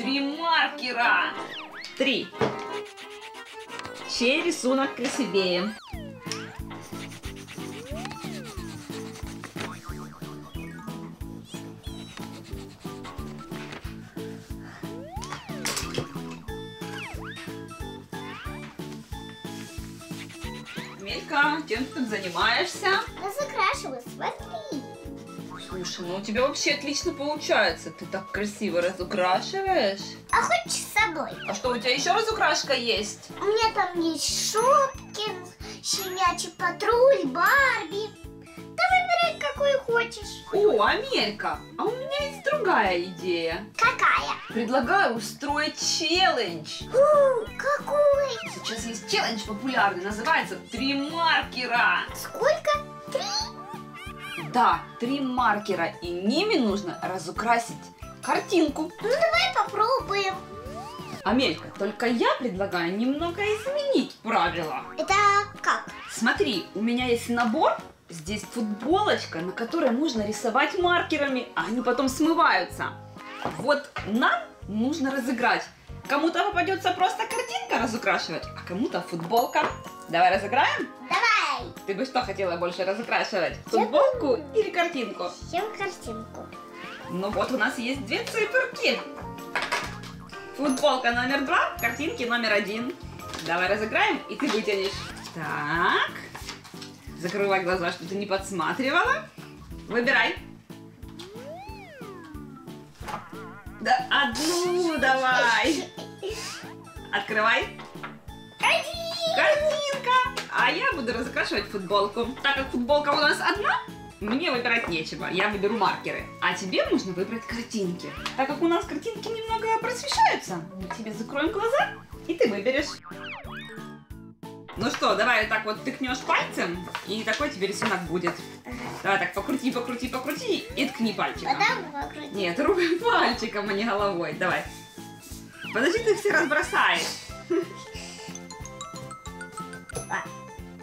три маркера. Три. Чей рисунок красивее? Мелька, чем ты тут занимаешься? Разукрашиваю, смотри. Слушай, ну у тебя вообще отлично получается. Ты так красиво разукрашиваешь. А хочешь с собой? А что, у тебя еще разукрашка есть? У меня там есть Шопкин, Щенячий патруль, Барби. Да выбирай, какую хочешь. О, Амелька, а у меня есть другая идея. Какая? Предлагаю устроить челлендж. У, какой? Сейчас есть челлендж популярный, называется «Три маркера». Сколько? Три? Да, три маркера, и ними нужно разукрасить картинку. Ну давай попробуем. Амелька, только я предлагаю немного изменить правила. Это как? Смотри, у меня есть набор, здесь футболочка, на которой нужно рисовать маркерами, а они потом смываются. Вот нам нужно разыграть. Кому-то попадется просто картинка разукрашивать, а кому-то футболка. Давай разыграем? Давай. Ты бы что хотела больше разукрашивать? Футболку или картинку? Чем картинку? Ну вот у нас есть две циферки. Футболка номер два, картинки номер один. Давай разыграем, и ты вытянешь. Так. Закрывай глаза, чтобы ты не подсматривала. Выбирай. Да, одну давай. Открывай. Картинка. А я буду разукрашивать футболку. Так как футболка у нас одна, мне выбирать нечего. Я выберу маркеры. А тебе нужно выбрать картинки. Так как у нас картинки немного просвещаются, мы тебе закроем глаза, и ты выберешь. Ну что, давай так вот тыкнешь пальцем, и такой тебе рисунок будет. Давай так, покрути, покрути, покрути, и ткни пальчиком. Потом покрути. Нет, рукой пальчиком, а не головой. Давай. Подожди, ты все разбросаешь.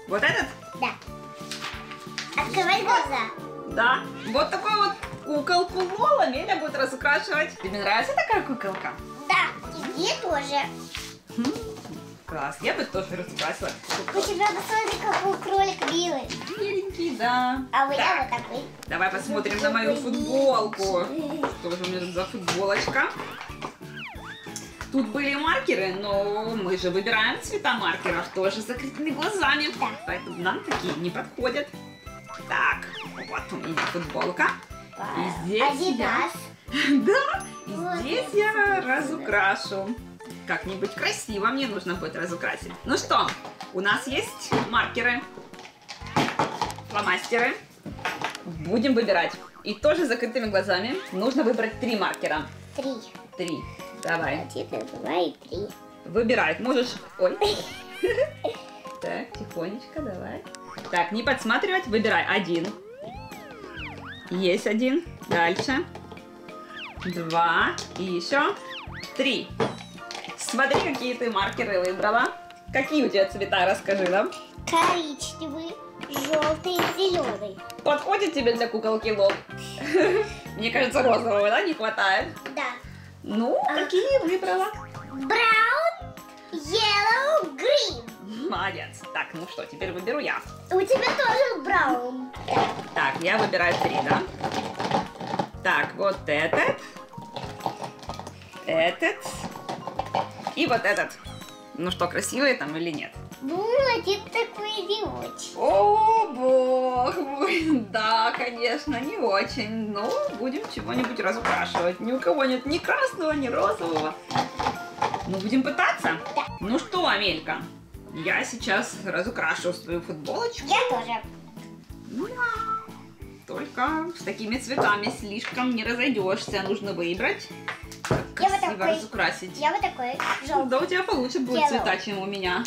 Вот этот? Да. Открывай глаза. Да. Вот такой вот куколку Лола Меля будет разукрашивать. Тебе нравится такая куколка? Да. И мне тоже. Хм, Класс, я бы тоже разукрасила. У тебя, посмотри, какой кролик белый. Миленький, да. А у меня вот такой. давай посмотрим на мою футболку. Что же у меня тут за футболочка? Тут были маркеры, но мы же выбираем цвета маркеров тоже с закрытыми глазами. Поэтому нам такие не подходят. Так, вот у меня футболка. И здесь Адидас. Да, и Вот здесь я разукрашу. Как-нибудь красиво мне нужно будет разукрасить. Ну что, у нас есть маркеры, фломастеры. Будем выбирать. И тоже с закрытыми глазами нужно выбрать три маркера. Три. Три. Давай. Один, два и три. Выбирай. Можешь... Ой. Так, тихонечко, давай. Так, не подсматривать, выбирай. Один. Есть один. Дальше. Два. И еще три. Смотри, какие ты маркеры выбрала. Какие у тебя цвета, расскажи нам. Коричневый, желтый, зеленый. Подходит тебе для куколки лоб? Мне кажется, розового, да, не хватает? Да. Ну, какие выбрала? Браун, yellow, green. Молодец. Так, ну что, теперь выберу я. У тебя тоже браун. Так, я выбираю три, да? Так, вот этот. Этот. И вот этот. Ну что, красивые там или нет? Ну, один такой очень. О, бог мой. Да, конечно, не очень. Но будем чего-нибудь разукрашивать. Ни у кого нет ни красного, ни розового. Ну, будем пытаться. Да. Ну что, Амелька, я сейчас разукрашу свою футболочку. Я тоже. Ну да. Только с такими цветами слишком не разойдешься. Нужно выбрать. как Я вот Красиво такой. разукрасить. Я вот такой Ну желтый. Да, у тебя получше будет цвета, чем у меня.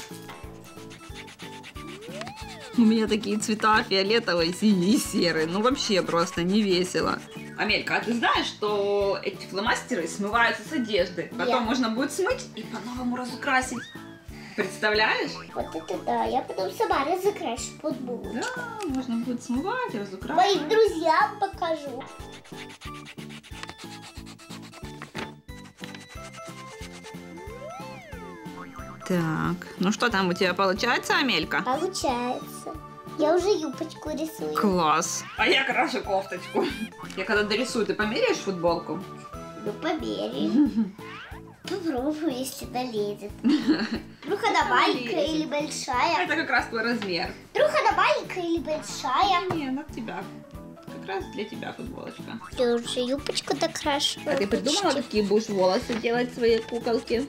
У меня такие цвета фиолетовый, синий и серый. Ну вообще просто не весело. Амелька, а ты знаешь, что эти фломастеры смываются с одежды? Потом Я. можно будет смыть и по-новому разукрасить. Представляешь? Вот это да. Я потом сама разыграешь футбол. Да, можно будет смывать, разукрасить. Моим друзьям покажу. Так, ну что там у тебя получается, Амелька? Получается. Я уже юбочку рисую. Класс. А я крашу кофточку. Я когда дорисую, ты померяешь футболку? Ну, померяй. Попробую, если долезет. Она маленькая или большая? Это как раз твой размер. Она маленькая или большая? Не, она тебя. Как раз для тебя футболочка. Я уже юбочку докрашиваю. А ты придумала, какие будешь волосы делать своей куколке?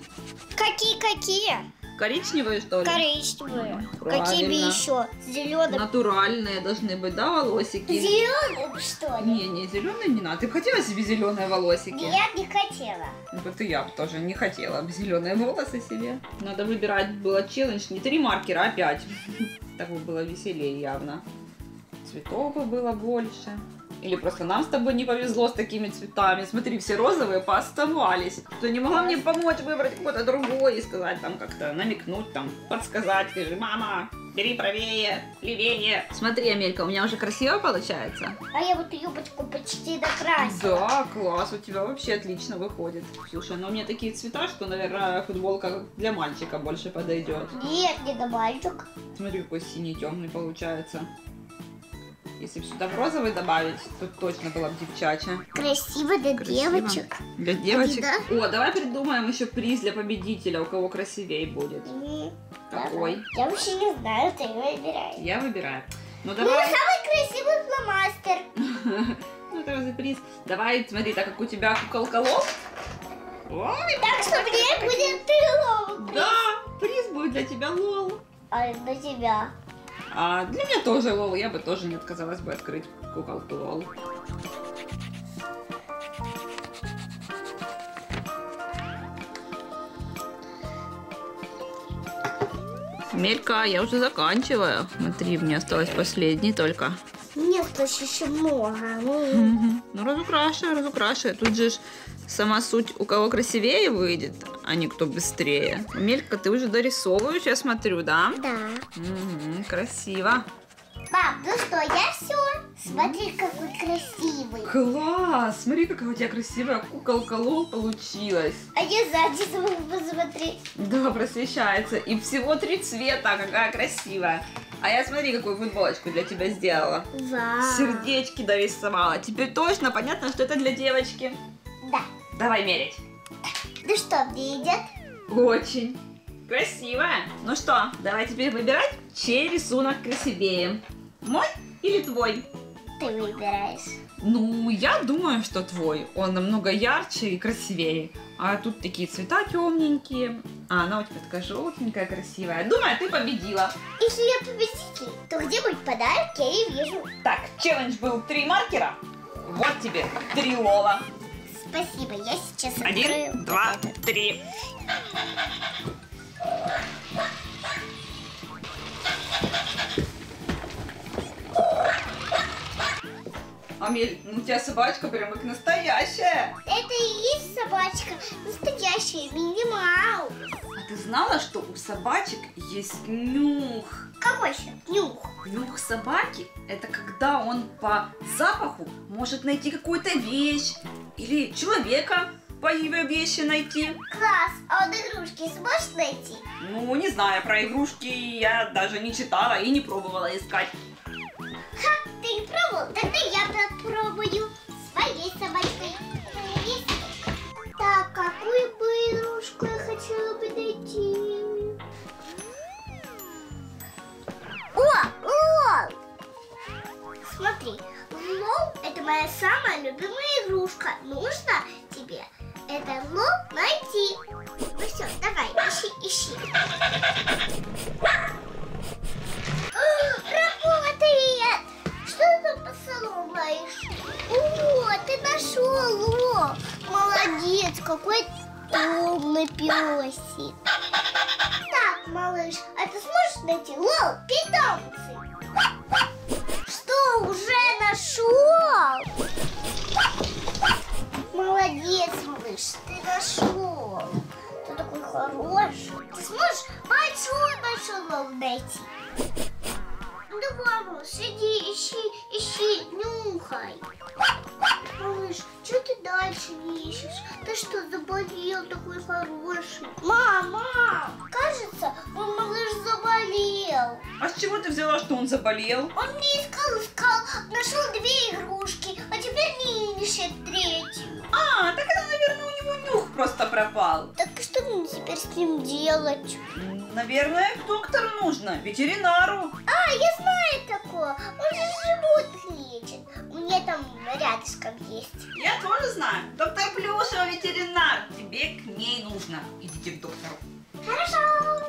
Какие-какие? Коричневые, что ли? Коричневые. Правильно. Какие бы еще? Зеленые. Натуральные должны быть, да, волосики? Зеленые, что ли? Не, не, зеленые не надо. Ты хотела себе зеленые волосики? Нет, не хотела. Вот и я бы тоже не хотела зеленые волосы себе. Надо выбирать было челлендж не три маркера, а пять. Так бы было веселее явно. Цветов бы было больше. Или просто нам с тобой не повезло с такими цветами. Смотри, все розовые пооставались. Ты не могла мне помочь выбрать какой-то другой и сказать там как-то, намекнуть там, подсказать. Же, мама, бери правее, левее. Смотри, Амелька, у меня уже красиво получается. А я вот юбочку почти докрасила. Да, класс, у тебя вообще отлично выходит. Слушай, ну у меня такие цвета, что, наверное, футболка для мальчика больше подойдет. Нет, не до мальчик. Смотри, какой синий темный получается. Если бы сюда в розовый добавить, то точно была бы девчача. Красиво для Красиво. девочек. Для девочек. Да? О, давай придумаем еще приз для победителя, у кого красивее будет. М, Какой? давай. Я вообще не знаю, ты выбирай. Я выбираю. Ну Ну, давай. самый красивый фломастер. Ну это за приз. Давай, смотри, так как у тебя куколка лол. Ой, Так что мне будет трилог. да, приз будет для тебя LOL. А на тебя. А для меня тоже LOL, я бы тоже не отказалась бы открыть куколку LOL. Мелька, я уже заканчиваю. Смотри, мне осталось последний только. Нет, тут еще много. Ну, Ну, разукрашивай, разукрашивай. Тут же ж сама суть, у кого красивее выйдет, а не кто быстрее. Мелька, ты уже дорисовываешь, я смотрю, да? Да. Мгм, красиво. Пап, ну что, я все. Смотри, какой красивый. Класс! Смотри, какая у тебя красивая куколка Лол получилась. А я сзади смогу посмотреть. Да, просвещается. И всего три цвета, какая красивая. А я смотри, какую футболочку для тебя сделала. Вау. Сердечки дорисовала. Теперь точно понятно, что это для девочки. Да. Давай мерить. Ну что, мне идет? Очень. Красиво. Ну что, давай теперь выбирать, чей рисунок красивее. Мой или твой? Ты выбираешь. Ну, я думаю, что твой. Он намного ярче и красивее. А тут такие цвета темненькие. А она у тебя такая желтенькая, красивая. Думаю, ты победила. Если я победитель, то где будет подарок, я и вижу. Так, челлендж был три маркера. Вот тебе три лола. Спасибо, я сейчас открою Один, два, три. Амель, ну у тебя собачка прям как настоящая. Это и есть собачка, настоящая Мини Маус. А ты знала, что у собачек есть нюх? Какой еще? Нюх. Нюх собаки – это когда он по запаху может найти какую-то вещь или человека по ее вещи найти. Класс, а он игрушки сможешь найти? Ну, не знаю, про игрушки я даже не читала и не пробовала искать. Ха, ты не пробовал? Тогда я попробую своей собачкой. Так, какую бы игрушку я хотела бы найти? О, лол! Смотри, LOL это моя самая любимая игрушка. Нужно тебе это LOL найти. Ну все, давай, ищи, ищи. Работает! Что ты там посылаешь? О, ты нашел, Ло! Молодец, какой умный песик. Так, малыш, а ты сможешь найти LOL питомцы? Нашел? Молодец, малыш, ты нашел. Ты такой хороший. Ты сможешь большой-большой лол найти? Давай, малыш, иди, ищи, ищи, нюхай. Малыш, что ты дальше не ищешь? Ты что, заболел такой хороший? Мама, кажется, мой малыш заболел. А с чего ты взяла, что он заболел? Он мне искал, искал, нашел две игрушки, а теперь не ищет третью. А, так это, наверное, у него нюх просто пропал. Так что мне теперь с ним делать? Наверное, к доктору нужно, ветеринару. А, я знаю такое. Он же животных лечит. У меня там рядышком есть. Я тоже знаю. Доктор Плюшева ветеринар. Тебе к ней нужно. Идите к доктору. Хорошо.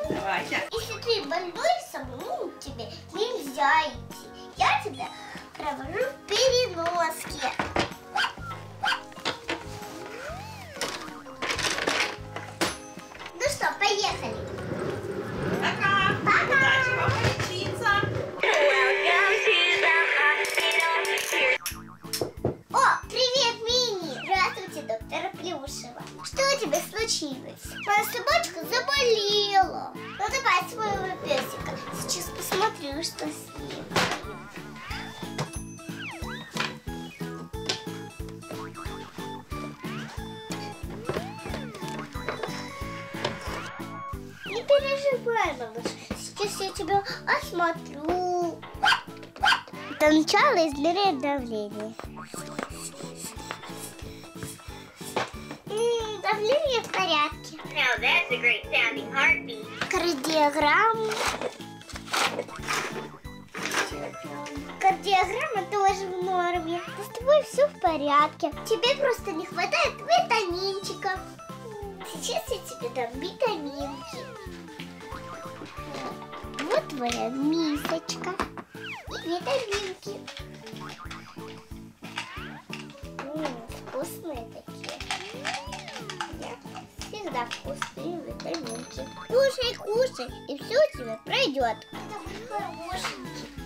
Давайте. Если ты больной, самому тебе нельзя идти. Я тебя провожу в переноске. Что, поехали. Пока. Пока. Для начала измеряем давление. Давление в порядке. Now that's a great sounding heartbeat. Кардиограмма. Кардиограмма тоже в норме. С тобой все в порядке. Тебе просто не хватает витаминчиков. Сейчас я тебе дам витаминки. Вот твоя мисочка. И витаминки. М, вкусные такие. Да, Всегда вкусные витаминки. Кушай, кушай, и все у тебя пройдет. Такой хорошенький.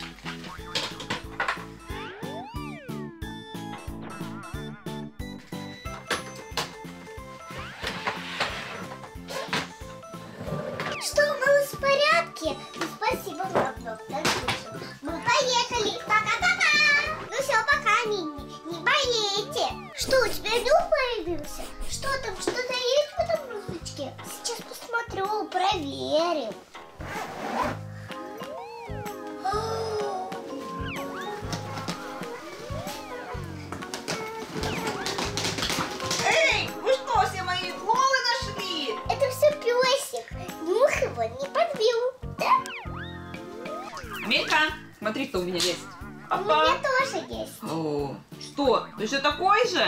Меня есть. У меня тоже есть. О, что, ты же такой же?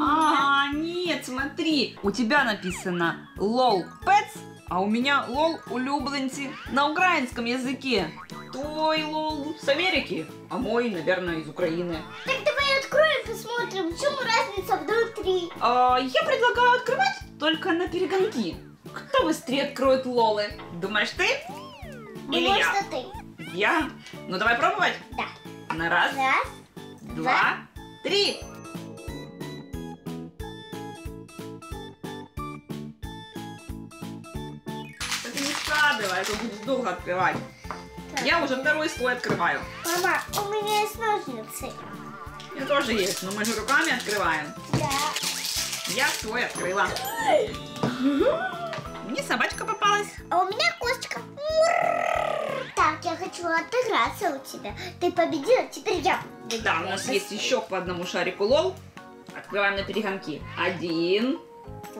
А, нет, смотри, у тебя написано LOL Pets, а у меня LOL улюбленці на украинском языке. Твой LOL с Америки, а мой, наверное, из Украины. Так давай откроем, посмотрим, в чем разница внутри. А, я предлагаю открывать только на перегонки. Кто быстрее откроет лолы? Думаешь ты? Или Может, я? ты? Я? Ну давай пробовать. Да. На раз, Раз. два, три. Да ты не складывай, а то будешь долго открывать. Так. Я уже второй слой открываю. Мама, у меня есть ножницы. У меня тоже есть, но мы же руками открываем. Да. Я свой открыла. Мне собачка попалась. А у меня кошечка. Мурр. Так, я хочу отыграться у тебя. Ты победила, теперь я. Да, у нас есть еще по одному шарику лол. Открываем на перегонки. Один,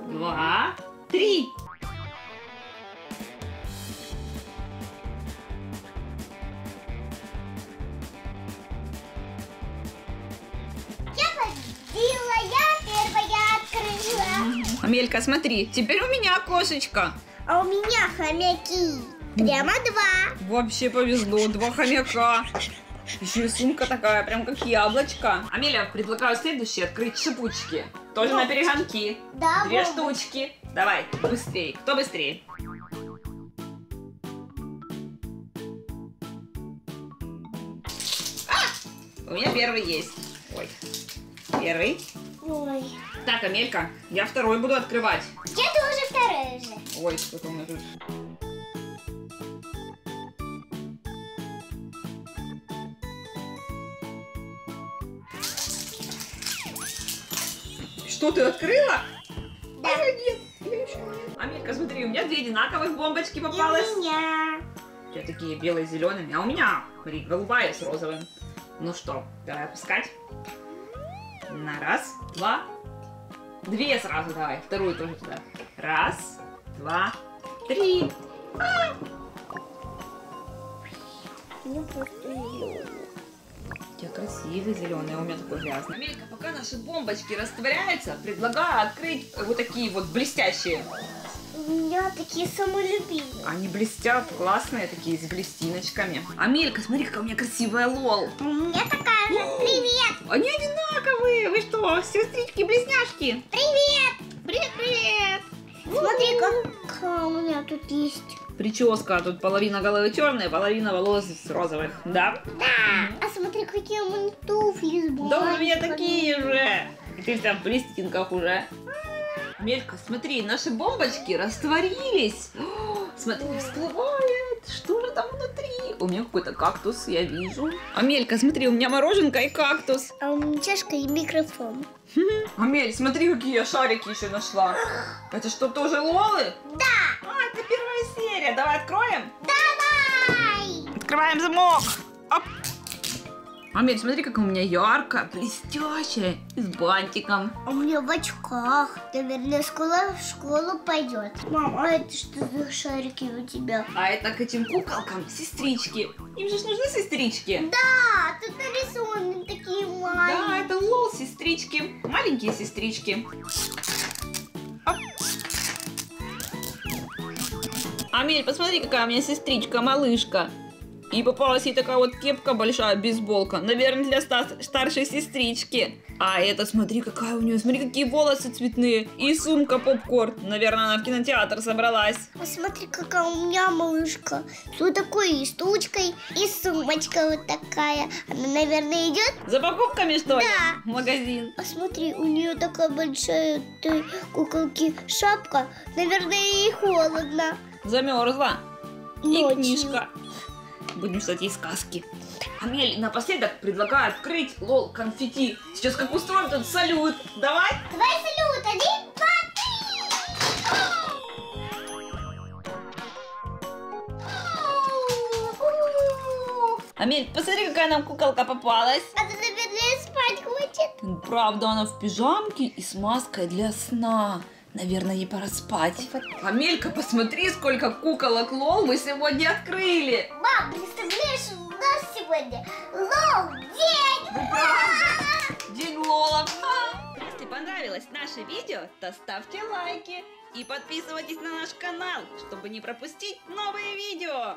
два, три. Я победила, я первая открыла. Амелька, смотри, теперь у меня кошечка. А у меня хомяки. Прямо два. Вообще повезло, два хомяка. Еще и сумка такая, прям как яблочко. Амелия, предлагаю следующее открыть шипучки. Тоже на перегонки. Да, Две Бобу. штучки. Давай, быстрее. Кто быстрее? А! У меня первый есть. Ой. Первый. Ой. Так, Амелька, я второй буду открывать. Я тоже вторая же. Ой, что-то у меня тут. Что ты открыла? Да. А, нет, я еще нет. Амелька, смотри, у меня две одинаковых бомбочки И попалось. у меня. У тебя такие белые с зелеными, а у меня, смотри, голубая с розовым. Ну что, давай опускать. На раз, два, две сразу давай, вторую тоже туда. Раз, два, три. Мне просто зеленый. У тебя красивый зеленый, а у меня такой грязный. Амелька, пока наши бомбочки растворяются, предлагаю открыть вот такие вот блестящие. У меня такие самые любимые. Они блестят, классные такие, с блестиночками. Амелька, смотри, какая у меня красивая лол. У меня такая же. Привет! Они одинаковые, вы что, сестрички-близняшки? Привет! Привет, привет! Смотри, какая у меня тут есть. Прическа, тут половина головы черная, половина волос розовых, да? Да! А смотри, какие у меня туфли с Да у меня такие же! И ты там в блестинках уже. Мелька, смотри, наши бомбочки растворились. О, смотри, всплывает. Что же там внутри? У меня какой-то кактус, я вижу. Амелька, смотри, у меня мороженка и кактус. А у меня чашка и микрофон. Амель, смотри, какие я шарики еще нашла. Это что, тоже лолы? Да! Серия. Давай откроем. Давай! Открываем замок. Оп. Амель, смотри, как у меня ярко, блестящая и с бантиком. А у меня в очках. Наверное, скоро в школу пойдет. Мам, а это что за шарики у тебя? А это к этим куколкам сестрички. Им же ж нужны сестрички. Да, тут нарисованы такие Да, маленькие. это лол сестрички. Маленькие сестрички. Амель, посмотри, какая у меня сестричка, малышка. И попалась ей такая вот кепка большая, бейсболка. Наверное, для ста- старшей сестрички. А это, смотри, какая у нее, смотри, какие волосы цветные. И сумка попкорн. Наверное, она в кинотеатр собралась. Посмотри, какая у меня малышка. Тут такой и штучкой, и сумочка вот такая. Она, наверное, идет. За покупками, что ли? Да. В магазин. Посмотри, у нее такая большая той куколки шапка. Наверное, ей холодно. Замерзла. И Ночью. книжка. Будем читать ей сказки. Амель, напоследок предлагаю открыть лол конфетти. Сейчас как устроим тут салют. Давай. Давай салют. Один, два, три. Амель, посмотри, какая нам куколка попалась. А ты, наверное, спать хочет. Правда, она в пижамке и с маской для сна. Наверное, ей пора спать. Амелька, посмотри, сколько куколок Лол мы сегодня открыли. Мам, представляешь, у нас сегодня Лол день! День Лола! А? Если понравилось наше видео, то ставьте лайки и подписывайтесь на наш канал, чтобы не пропустить новые видео.